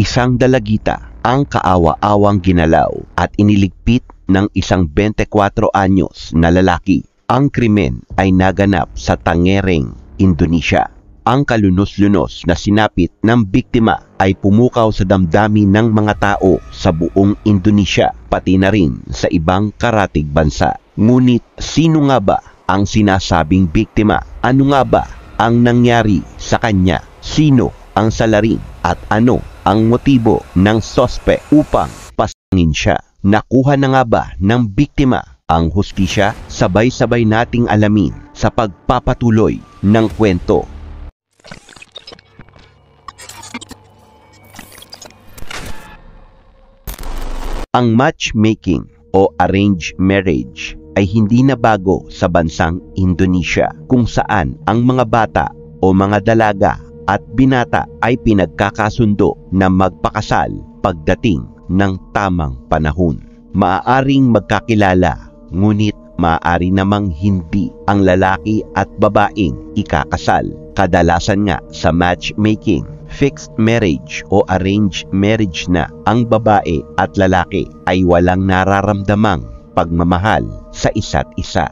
Isang dalagita ang kaawa-awang ginalaw at iniligpit ng isang 24 anyos na lalaki. Ang krimen ay naganap sa Tangereng, Indonesia. Ang kalunos-lunos na sinapit ng biktima ay pumukaw sa damdamin ng mga tao sa buong Indonesia pati na rin sa ibang karatig bansa. Ngunit sino nga ba ang sinasabing biktima? Ano nga ba ang nangyari sa kanya? Sino ang salarin at ano ang motibo ng sospe upang pasangin siya? Nakuha na nga ba ng biktima ang hustisya? Sabay-sabay nating alamin sa pagpapatuloy ng kwento Ang matchmaking o arranged marriage ay hindi na bago sa bansang Indonesia kung saan ang mga bata o mga dalaga at binata ay pinagkakasundo na magpakasal pagdating ng tamang panahon. Maaaring magkakilala ngunit maaari namang hindi ang lalaki at babaeng ikakasal. Kadalasan nga sa matchmaking fixed marriage o arranged marriage na ang babae at lalaki ay walang nararamdamang pagmamahal sa isa't isa.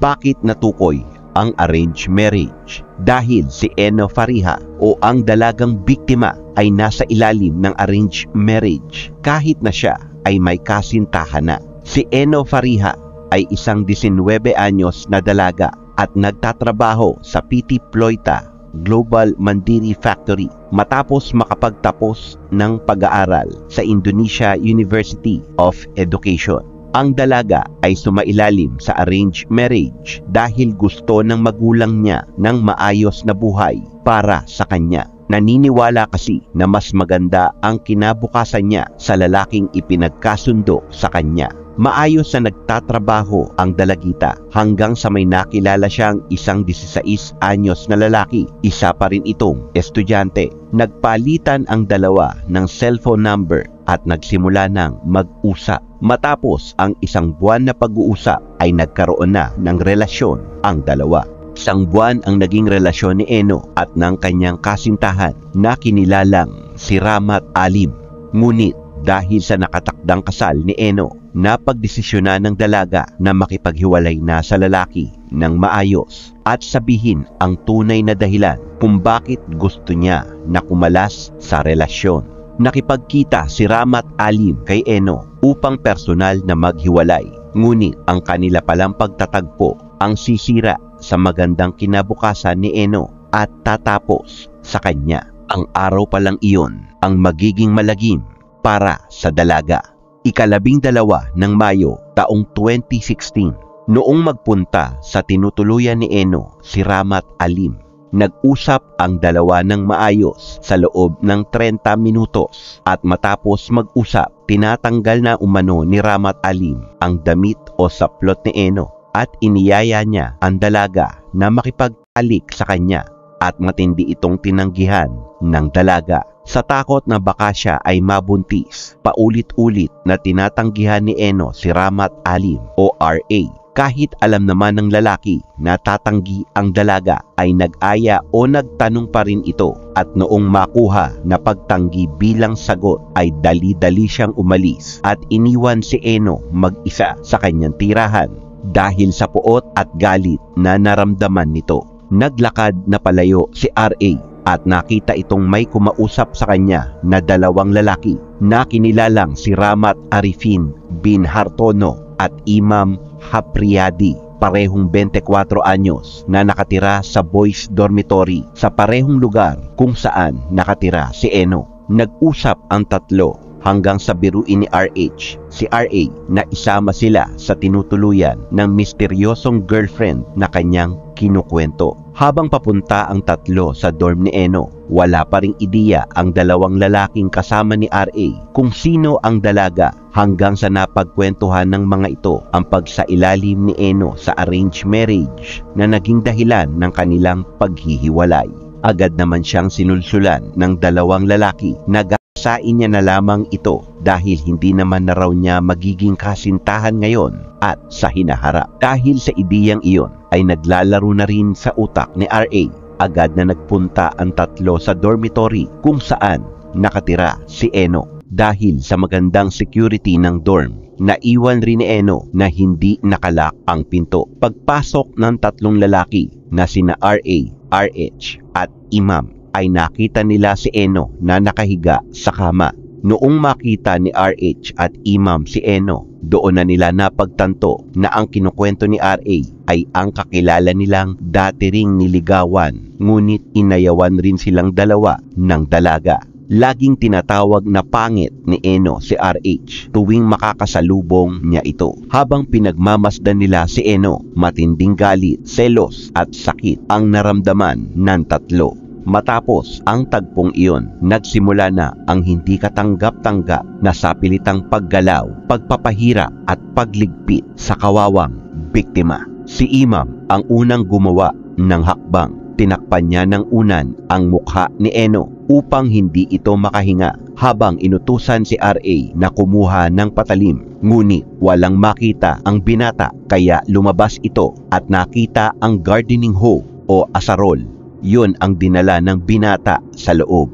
Bakit natukoy ang arranged marriage? Dahil si Eno Fariha o ang dalagang biktima ay nasa ilalim ng arranged marriage kahit na siya ay may kasintahan na. Si Eno Fariha ay isang 19 anyos na dalaga at nagtatrabaho sa PT Ploita Global Mandiri Factory matapos makapagtapos ng pag-aaral sa Indonesia University of Education. Ang dalaga ay sumailalim sa arranged marriage dahil gusto ng magulang niya ng maayos na buhay para sa kanya. Naniniwala kasi na mas maganda ang kinabukasan niya sa lalaking ipinagkasundo sa kanya Maayos na nagtatrabaho ang dalagita hanggang sa may nakilala siyang isang 16 anyos na lalaki. Isa pa rin itong estudyante. Nagpalitan ang dalawa ng cellphone number at nagsimula ng mag-usap. Matapos ang isang buwan na pag-uusap ay nagkaroon na ng relasyon ang dalawa. Isang buwan ang naging relasyon ni Eno at ng kanyang kasintahan na kinilalang si Ramat Alim. Ngunit dahil sa nakatakdang kasal ni Eno napagdesisyonan ng dalaga na makipaghiwalay na sa lalaki ng maayos at sabihin ang tunay na dahilan kung bakit gusto niya na kumalas sa relasyon. Nakipagkita si Ramat Alim kay Eno upang personal na maghiwalay. Ngunit ang kanila palang pagtatagpo ang sisira sa magandang kinabukasan ni Eno at tatapos sa kanya. Ang araw pa lang iyon ang magiging malagim para sa dalaga ikalabing dalawa ng Mayo taong 2016 noong magpunta sa tinutuluyan ni Eno si Ramat Alim. Nag-usap ang dalawa ng maayos sa loob ng 30 minutos at matapos mag-usap, tinatanggal na umano ni Ramat Alim ang damit o saplot ni Eno at iniyaya niya ang dalaga na makipagtalik sa kanya at matindi itong tinanggihan ng dalaga. Sa takot na baka siya ay mabuntis, paulit-ulit na tinatanggihan ni Eno si Ramat Alim o RA. Kahit alam naman ng lalaki na tatanggi ang dalaga ay nag-aya o nagtanong pa rin ito at noong makuha na pagtanggi bilang sagot ay dali-dali siyang umalis at iniwan si Eno mag-isa sa kanyang tirahan dahil sa puot at galit na naramdaman nito. Naglakad na palayo si RA at nakita itong may kumausap sa kanya na dalawang lalaki na kinilalang si Ramat Arifin bin Hartono at Imam Hapriyadi parehong 24 anyos na nakatira sa boys dormitory sa parehong lugar kung saan nakatira si Eno. Nag-usap ang tatlo hanggang sa biruin ni RH, si RA na isama sila sa tinutuluyan ng misteryosong girlfriend na kanyang kinukwento. Habang papunta ang tatlo sa dorm ni Eno, wala pa ring ideya ang dalawang lalaking kasama ni RA kung sino ang dalaga hanggang sa napagkwentuhan ng mga ito ang pagsailalim ni Eno sa arranged marriage na naging dahilan ng kanilang paghihiwalay. Agad naman siyang sinulsulan ng dalawang lalaki na sain niya na lamang ito dahil hindi naman na raw niya magiging kasintahan ngayon at sa hinaharap. Dahil sa ideyang iyon ay naglalaro na rin sa utak ni RA. Agad na nagpunta ang tatlo sa dormitory kung saan nakatira si Eno dahil sa magandang security ng dorm. Naiwan rin ni Eno na hindi nakalak ang pinto. Pagpasok ng tatlong lalaki na sina RA, RH at Imam ay nakita nila si Eno na nakahiga sa kama. Noong makita ni RH at Imam si Eno, doon na nila napagtanto na ang kinukwento ni RA ay ang kakilala nilang dati ring niligawan, ngunit inayawan rin silang dalawa ng dalaga. Laging tinatawag na pangit ni Eno si RH tuwing makakasalubong niya ito. Habang pinagmamasdan nila si Eno, matinding galit, selos at sakit ang naramdaman ng tatlo. Matapos ang tagpong iyon, nagsimula na ang hindi katanggap-tanggap na sapilitang paggalaw, pagpapahirap at pagligpit sa kawawang biktima. Si Imam ang unang gumawa ng hakbang. Tinakpan niya ng unan ang mukha ni Eno upang hindi ito makahinga habang inutusan si RA na kumuha ng patalim. Ngunit walang makita ang binata kaya lumabas ito at nakita ang gardening hoe o asarol yun ang dinala ng binata sa loob.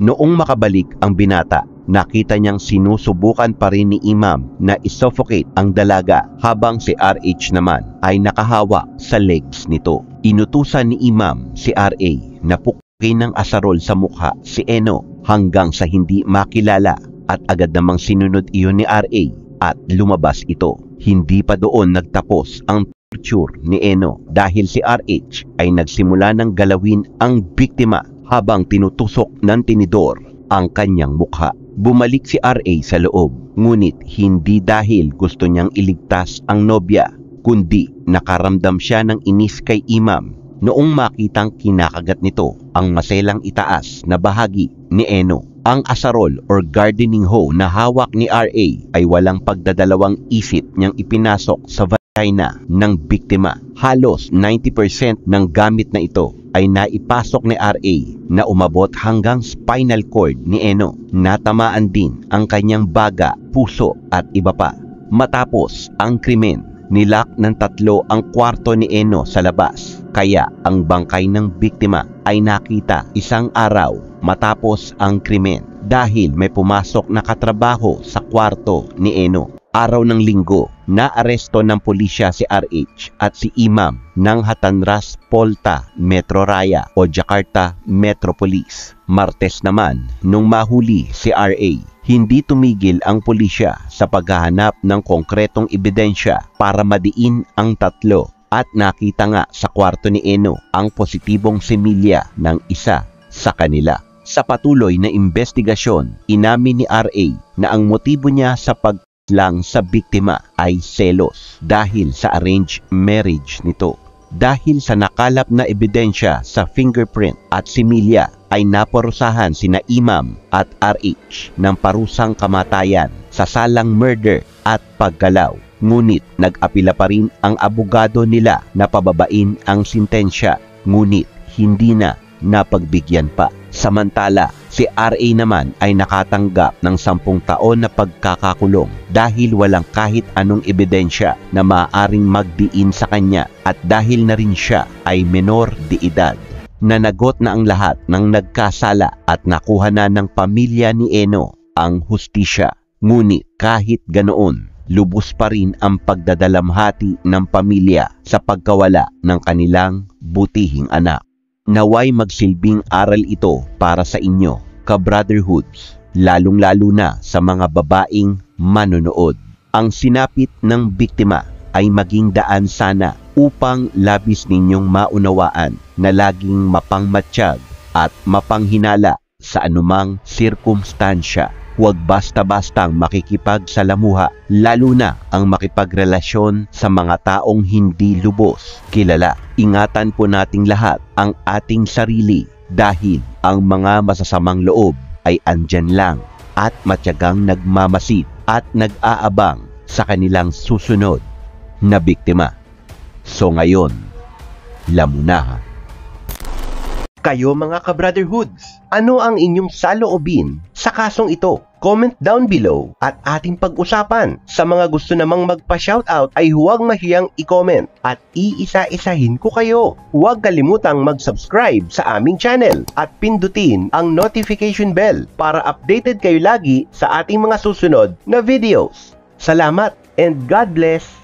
Noong makabalik ang binata, nakita niyang sinusubukan pa rin ni Imam na isuffocate ang dalaga habang si RH naman ay nakahawak sa legs nito. Inutusan ni Imam si RA na pukin ng asarol sa mukha si Eno hanggang sa hindi makilala at agad namang sinunod iyon ni RA at lumabas ito. Hindi pa doon nagtapos ang torture ni Eno dahil si RH ay nagsimula ng galawin ang biktima habang tinutusok ng tinidor ang kanyang mukha. Bumalik si RA sa loob, ngunit hindi dahil gusto niyang iligtas ang nobya, kundi nakaramdam siya ng inis kay Imam noong makitang kinakagat nito ang maselang itaas na bahagi ni Eno. Ang asarol or gardening hoe na hawak ni RA ay walang pagdadalawang isip niyang ipinasok sa vagina ng biktima. Halos 90% ng gamit na ito ay naipasok ni RA na umabot hanggang spinal cord ni Eno. Natamaan din ang kanyang baga, puso at iba pa. Matapos ang krimen, nilak ng tatlo ang kwarto ni Eno sa labas. Kaya ang bangkay ng biktima ay nakita isang araw matapos ang krimen dahil may pumasok na katrabaho sa kwarto ni Eno araw ng linggo, naaresto ng pulisya si RH at si Imam ng Hatanras Polta Metro Raya o Jakarta Metro Police. Martes naman, nung mahuli si RA, hindi tumigil ang pulisya sa paghahanap ng konkretong ebidensya para madiin ang tatlo at nakita nga sa kwarto ni Eno ang positibong semilya ng isa sa kanila. Sa patuloy na investigasyon, inamin ni RA na ang motibo niya sa pag lang sa biktima ay selos dahil sa arranged marriage nito. Dahil sa nakalap na ebidensya sa fingerprint at similya ay naparusahan sina Imam at RH ng parusang kamatayan sa salang murder at paggalaw. Ngunit nag-apila pa rin ang abogado nila na pababain ang sintensya ngunit hindi na napagbigyan pa. Samantala, si RA naman ay nakatanggap ng sampung taon na pagkakakulong dahil walang kahit anong ebidensya na maaaring magdiin sa kanya at dahil na rin siya ay menor de edad. Nanagot na ang lahat ng nagkasala at nakuha na ng pamilya ni Eno ang hustisya. Ngunit kahit ganoon, lubos pa rin ang pagdadalamhati ng pamilya sa pagkawala ng kanilang butihing anak. Naway magsilbing aral ito para sa inyo, ka-brotherhoods, lalong-lalo na sa mga babaeng manonood. Ang sinapit ng biktima ay maging daan sana upang labis ninyong maunawaan na laging mapangmatsyag at mapanghinala sa anumang sirkumstansya. Huwag basta-bastang makikipagsalamuha, lalo na ang makipagrelasyon sa mga taong hindi lubos kilala. Ingatan po nating lahat ang ating sarili dahil ang mga masasamang loob ay andyan lang at matyagang nagmamasid at nag-aabang sa kanilang susunod na biktima. So ngayon, lamunahan. Kayo mga ka-brotherhoods, ano ang inyong saloobin sa kasong ito? Comment down below at ating pag-usapan. Sa mga gusto namang magpa-shoutout ay huwag mahiyang i-comment at iisa-isahin ko kayo. Huwag kalimutang mag-subscribe sa aming channel at pindutin ang notification bell para updated kayo lagi sa ating mga susunod na videos. Salamat and God bless!